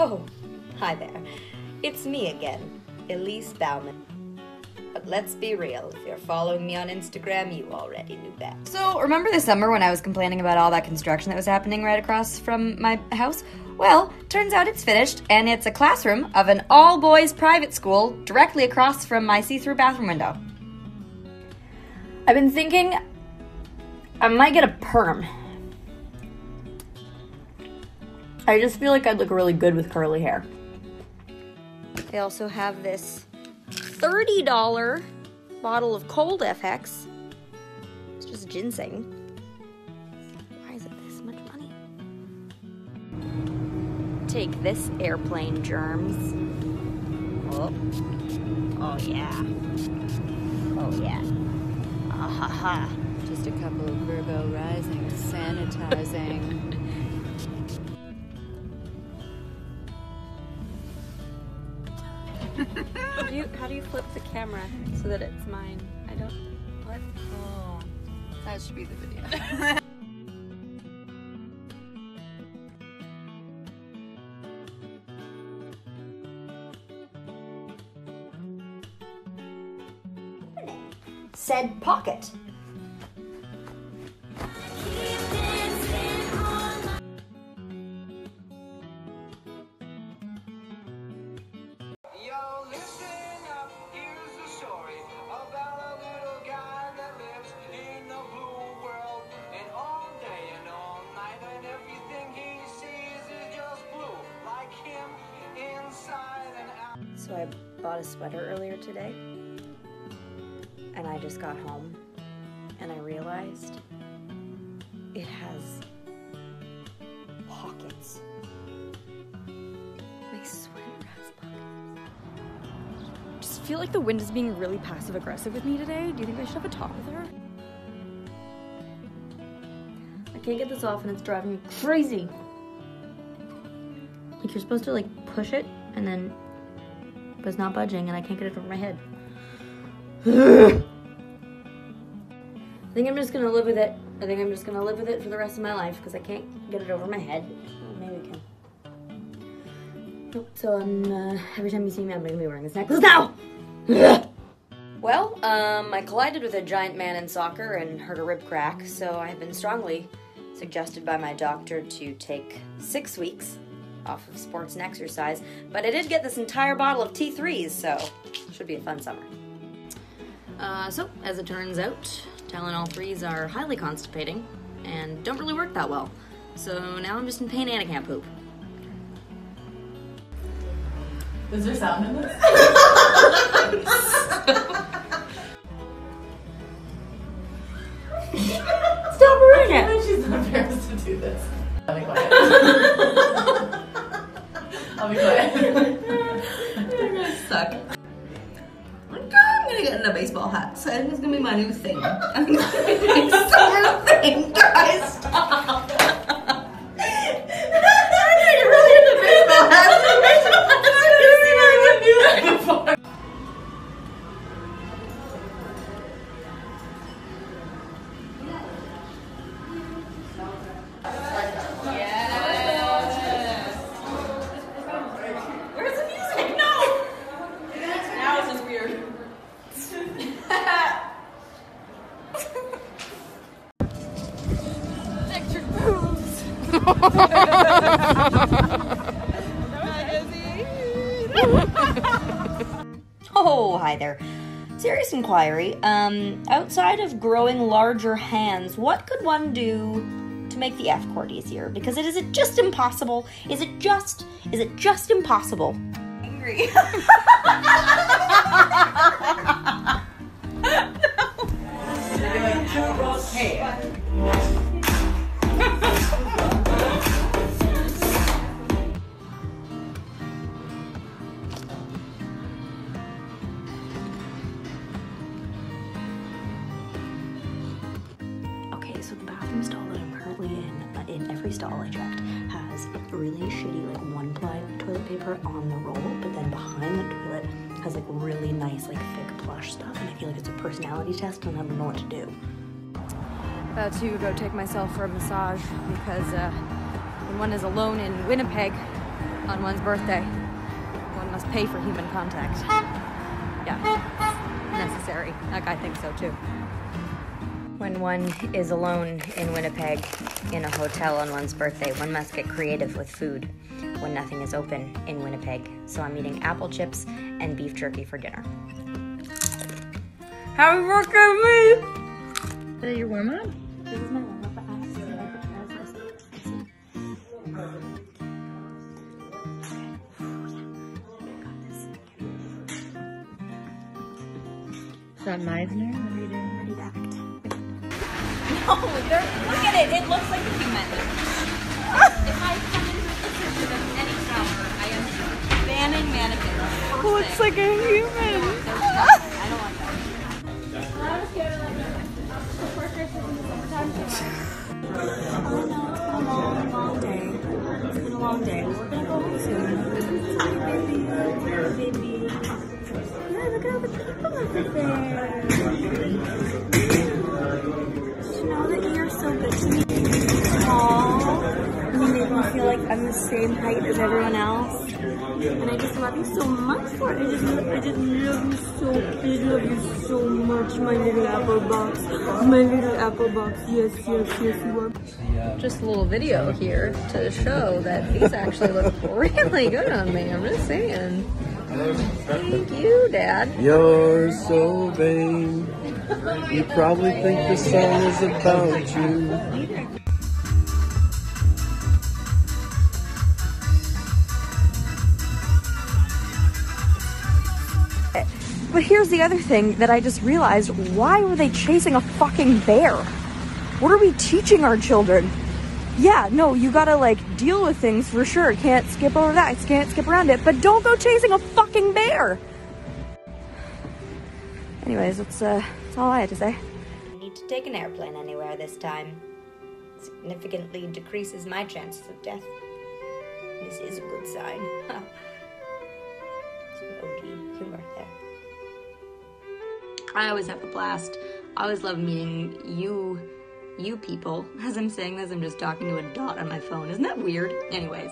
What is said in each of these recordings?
Oh, hi there. It's me again, Elise Bauman. But let's be real, if you're following me on Instagram, you already knew that. So, remember the summer when I was complaining about all that construction that was happening right across from my house? Well, turns out it's finished, and it's a classroom of an all boys private school directly across from my see through bathroom window. I've been thinking I might get a perm. I just feel like I'd look really good with curly hair. They also have this $30 bottle of cold FX. It's just ginseng. Why is it this much money? Take this airplane germs. Oh, oh yeah. Oh yeah. Ah ha ha. Just a couple of Virgo rising, sanitizing. Do you how do you flip the camera so that it's mine? I don't. What? Oh, that should be the video. Said pocket. So I bought a sweater earlier today. And I just got home and I realized it has pockets. My sweater has pockets. Just feel like the wind is being really passive aggressive with me today. Do you think I should have a talk with her? I can't get this off and it's driving me crazy. Like you're supposed to like push it and then but it's not budging and I can't get it over my head. I think I'm just gonna live with it. I think I'm just gonna live with it for the rest of my life because I can't get it over my head. Maybe I can. So I'm uh, every time you see me, I'm gonna be wearing this necklace now. well, um, I collided with a giant man in soccer and hurt a rib crack. So I have been strongly suggested by my doctor to take six weeks off of sports and exercise. But I did get this entire bottle of T3s, so should be a fun summer. Uh, so, as it turns out, Tylenol 3s are highly constipating and don't really work that well. So now I'm just in pain and I can't poop. Is there sound in this? Stop ruining it! She's not embarrassed to do this. I'll be quiet. You're gonna suck. I'm gonna get in a baseball hat. So I think it's gonna be my new thing. I'm gonna be my summer thing, guys. Stop. Oh, hi there. Serious inquiry. Um, outside of growing larger hands, what could one do to make the F chord easier? Because it is it just impossible? Is it just is it just impossible? Angry. bathroom stall that I'm currently in, uh, in every stall I checked, has really shitty like one ply toilet paper on the roll, but then behind the toilet has like really nice like thick plush stuff, and I feel like it's a personality test, and I don't know what to do. About to go take myself for a massage because uh, when one is alone in Winnipeg, on one's birthday. One must pay for human contact. Yeah, necessary. That guy thinks so too. When one is alone in Winnipeg in a hotel on one's birthday, one must get creative with food when nothing is open in Winnipeg. So I'm eating apple chips and beef jerky for dinner. Happy birthday to me! Is that your warm up? This is my warm-up, but I see that Meisner? What are you doing? Oh, look at it. It looks like a human. if I come into a picture of any shower, I am banning mannequins. Oh, looks like a the same height as everyone else. And I just love you so much for it. I just, I just love you so, I love you so much, my little apple box. My little apple box. Yes, yes, yes, you are. Just a little video here to show that these actually look really good on me. I'm just saying. Thank you, Dad. You're so vain. You probably think the song is about you. But here's the other thing that I just realized. Why were they chasing a fucking bear? What are we teaching our children? Yeah, no, you gotta like deal with things for sure. Can't skip over that, can't skip around it, but don't go chasing a fucking bear. Anyways, that's, uh, that's all I had to say. I need to take an airplane anywhere this time. Significantly decreases my chances of death. This is a good sign. Some OD humor there. I always have a blast. I always love meeting you, you people. As I'm saying this, I'm just talking to a dot on my phone. Isn't that weird? Anyways,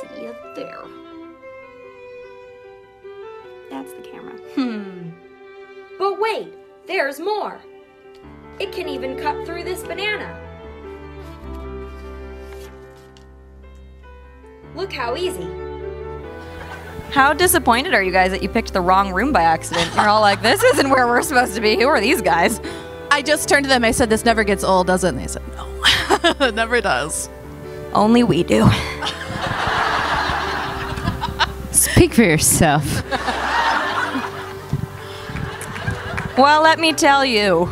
see you there. That's the camera. Hmm. But wait, there's more. It can even cut through this banana. Look how easy. How disappointed are you guys that you picked the wrong room by accident? You're all like, this isn't where we're supposed to be. Who are these guys? I just turned to them. I said, "This never gets old, does it?" And they said, "No, it never does." Only we do. Speak for yourself. Well, let me tell you,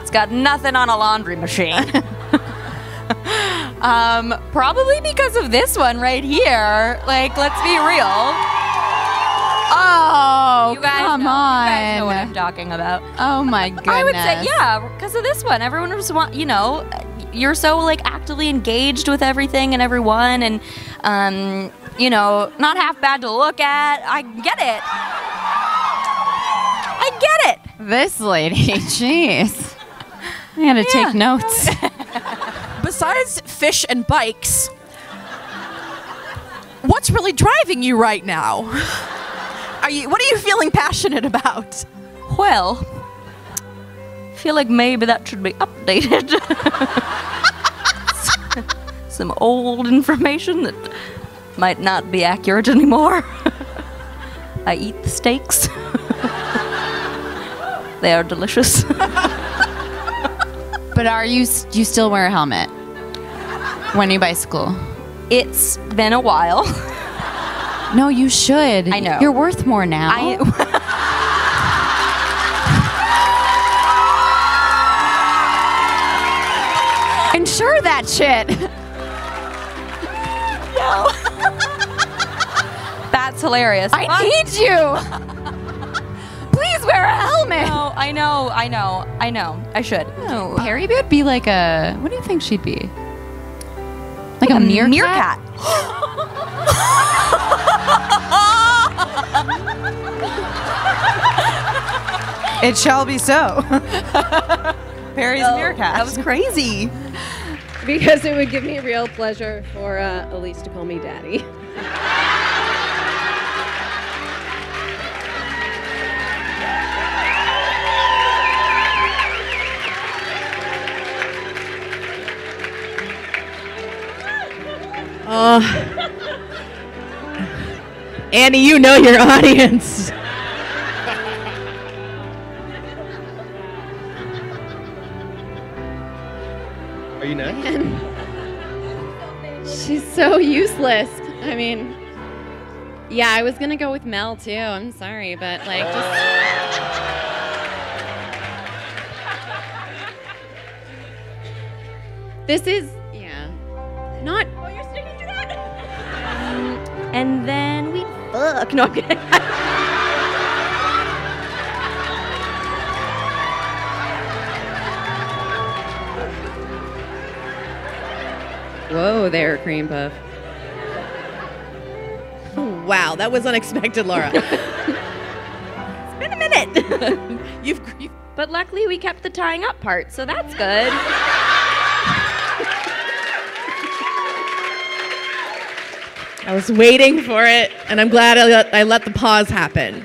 it's got nothing on a laundry machine. um, probably because of this one right here. Like, let's be real. Oh, You guys come know, on. You guys know what I'm talking about. oh my goodness. I would say, yeah, because of this one. Everyone just want, you know, you're so like actively engaged with everything and everyone, and um, you know, not half bad to look at. I get it. I get it. This lady, jeez. I gotta Yeah. take notes. Besides fish and bikes, what's really driving you right now? Are you? What are you feeling passionate about? Well, I feel like maybe that should be updated. Some old information that might not be accurate anymore. I eat the steaks. they are delicious. but are you? You still wear a helmet when you bicycle? It's been a while. No, you should. I know. You're worth more now. I insure that shit. No. That's hilarious. I What? need you. Please wear a helmet. No, I know, I know, I know. I should. No, Harry would be like a. What do you think she'd be? Like a, meerkat. meerkat. It shall be so. Perry's No, meerkat. That was crazy. because it would give me real pleasure for uh, Elise to call me daddy. Oh. Annie, you know your audience. Are you next? She's so useless. I mean, yeah, I was gonna go with Mel too. I'm sorry, but like, just. This is, yeah, not. Oh, you're sticking to that. Um, and then we fuck. No, I'm kidding. Whoa, there, cream puff. Wow, that was unexpected, Laura. it's been a minute. you've, you've But luckily, we kept the tying up part, so that's good. I was waiting for it, and I'm glad I let, I let the pause happen.